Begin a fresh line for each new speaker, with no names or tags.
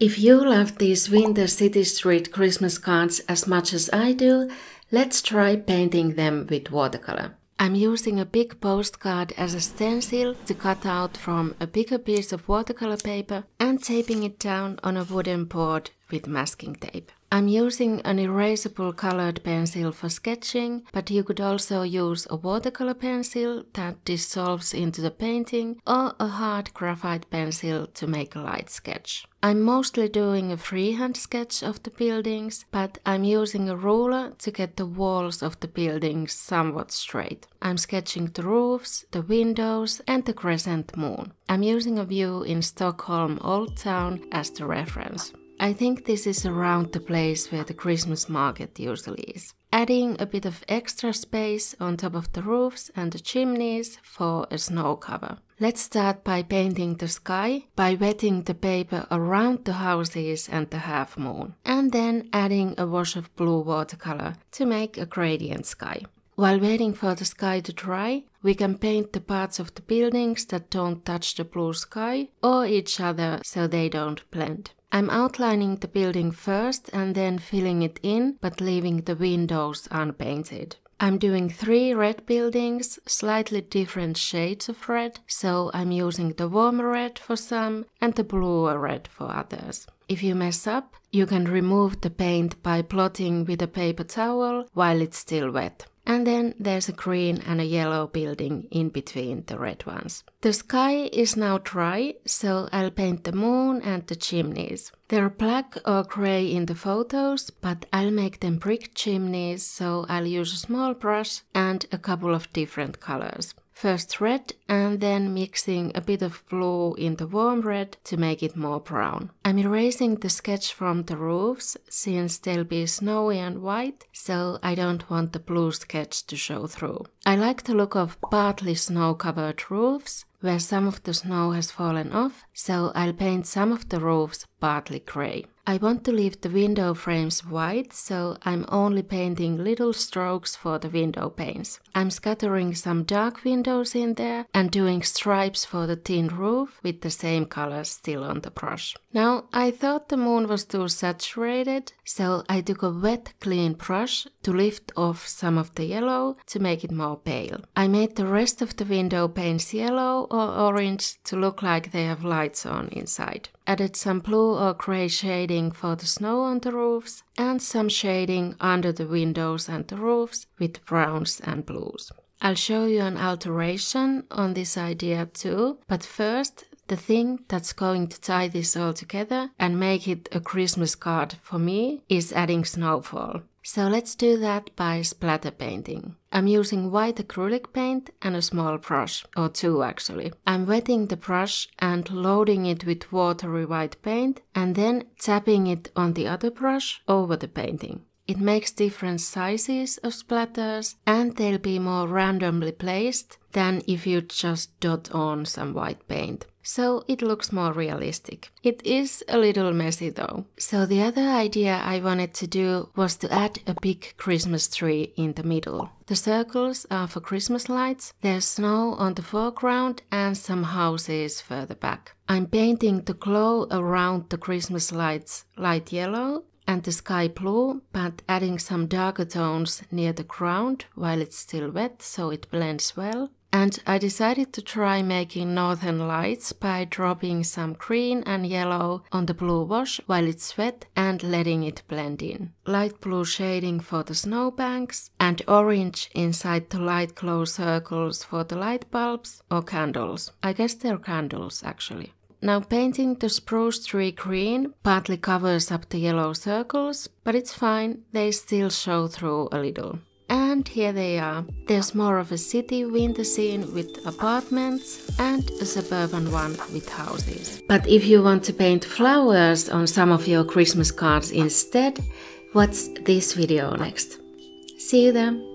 If you love these winter city street Christmas cards as much as I do, let's try painting them with watercolor. I'm using a big postcard as a stencil to cut out from a bigger piece of watercolor paper and taping it down on a wooden board with masking tape. I'm using an erasable colored pencil for sketching, but you could also use a watercolor pencil that dissolves into the painting or a hard graphite pencil to make a light sketch. I'm mostly doing a freehand sketch of the buildings, but I'm using a ruler to get the walls of the buildings somewhat straight. I'm sketching the roofs, the windows and the crescent moon. I'm using a view in Stockholm Old Town as the reference. I think this is around the place where the Christmas market usually is. Adding a bit of extra space on top of the roofs and the chimneys for a snow cover. Let's start by painting the sky by wetting the paper around the houses and the half moon, and then adding a wash of blue watercolor to make a gradient sky. While waiting for the sky to dry, we can paint the parts of the buildings that don't touch the blue sky or each other so they don't blend. I'm outlining the building first and then filling it in, but leaving the windows unpainted. I'm doing three red buildings, slightly different shades of red, so I'm using the warmer red for some and the bluer red for others. If you mess up, you can remove the paint by blotting with a paper towel while it's still wet. And then there's a green and a yellow building in between the red ones. The sky is now dry, so I'll paint the moon and the chimneys. They're black or grey in the photos, but I'll make them brick chimneys, so I'll use a small brush and a couple of different colors. First red and then mixing a bit of blue in the warm red to make it more brown. I'm erasing the sketch from the roofs since they'll be snowy and white, so I don't want the blue sketch to show through. I like the look of partly snow covered roofs where some of the snow has fallen off, so I'll paint some of the roofs partly grey. I want to leave the window frames white, so I'm only painting little strokes for the window panes. I'm scattering some dark windows in there and doing stripes for the tin roof with the same colors still on the brush. Now, I thought the moon was too saturated, so I took a wet clean brush to lift off some of the yellow to make it more pale. I made the rest of the window panes yellow orange to look like they have lights on inside added some blue or grey shading for the snow on the roofs and some shading under the windows and the roofs with browns and blues. I'll show you an alteration on this idea too, but first the thing that's going to tie this all together and make it a Christmas card for me is adding snowfall. So let's do that by splatter painting. I'm using white acrylic paint and a small brush, or two actually. I'm wetting the brush and loading it with watery white paint and then tapping it on the other brush over the painting. It makes different sizes of splatters and they'll be more randomly placed than if you just dot on some white paint so it looks more realistic. It is a little messy though. So the other idea I wanted to do was to add a big Christmas tree in the middle. The circles are for Christmas lights, there's snow on the foreground and some houses further back. I'm painting the glow around the Christmas lights light yellow and the sky blue, but adding some darker tones near the ground while it's still wet so it blends well. And I decided to try making northern lights by dropping some green and yellow on the blue wash while it's wet and letting it blend in. Light blue shading for the snowbanks and orange inside the light glow circles for the light bulbs or candles. I guess they're candles actually. Now painting the spruce tree green partly covers up the yellow circles, but it's fine, they still show through a little. And here they are. There's more of a city winter scene with apartments and a suburban one with houses. But if you want to paint flowers on some of your Christmas cards instead, watch this video next. See you then!